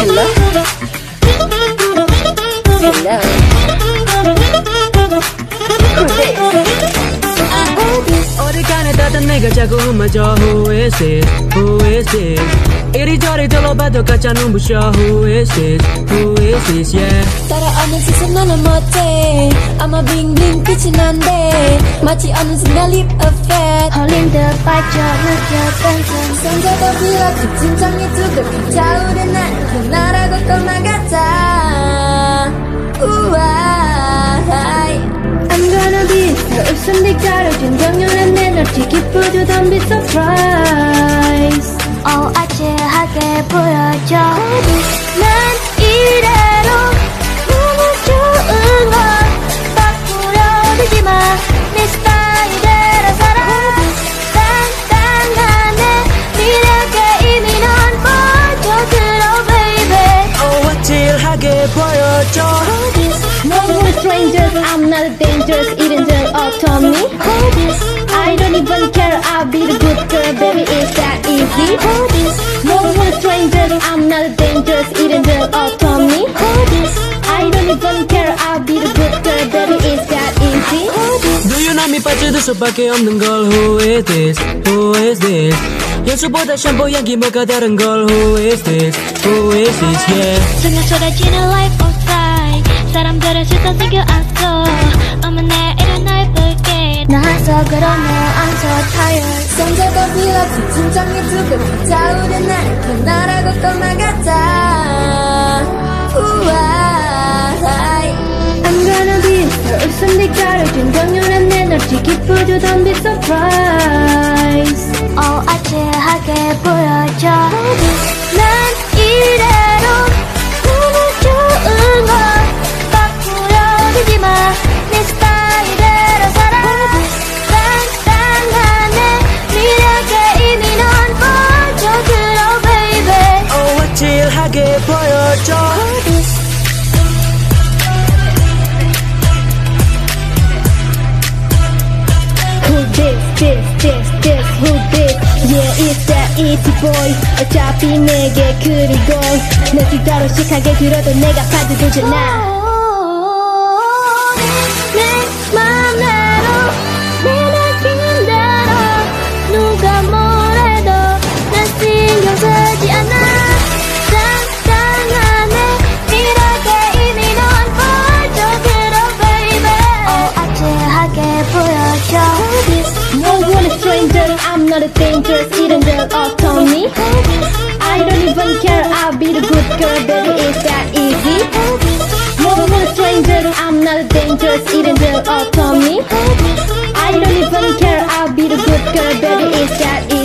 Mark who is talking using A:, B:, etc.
A: Hello. Hello. 자꾸 흠어져 Who is this? Who is this? 이리저리 둘러봐도 가짜 눈부셔 Who is this? Who is this? Yeah
B: 따라오는 시선 너는 멋지 아마 빙빙 빛이 난데 마치 어느 순간 립 effect
C: 홀린 듯 빠져 느껴 땡땡
B: 손자도 빌어 진정이 두고 불타오른 날그 나라고 꿈만 같아 우와
C: I'm gonna Be 내 웃음 네 가려진 정연한 에너지 기쁘죠 don't be surprised Oh 아찔하게 보여줘. 난 이대로 너무 좋은 걸 바꾸려 들지 마네 스타일대로 살아. 단단하네. 미력에 이미 넌 빠져들어 baby.
A: Oh 아찔하게 보여줘.
C: No more strangers, I'm not dangerous 이런 적 없던 me I don't even care, I'll be the good girl, baby, it's that easy No more strangers, I'm not dangerous 이런 적 없던 me I don't even care, I'll be the good girl, baby, it's that easy
A: Do you know me 빠져들 수밖에 없는 걸 Who is this? Who is this? 연수보다 샴푸 향기 뭐가 다른 걸 Who is this? Who is this? Yeah
D: 등에 쏟아지는 life of fire 사람들은 실컷 새겨안고 어머나 이런 날 볼게.
C: 나 속으로 I'm so tired.
B: 손자도 빌어 진정이 두고 불타오른 날그 나라고 꿈만 같아 우와.
C: I'm gonna be 내 웃음 네 가려진 정연한 에너지 기쁘죠 don't be surprised Oh 아찔하게 보여 this, this, this, this, who this Yeah, it's that easy boy 어차피 내게 그리고 내 뒤따로 시하게 들어도 내가 봐주잖아 stranger I'm not a dangerous Even girl oh, all told me. I don't even care. I'll be the good girl Baby, it's that easy? Move on a stranger. I'm not a dangerous Even girl oh, all told me. I don't even care. I'll be the good girl Baby, it's that easy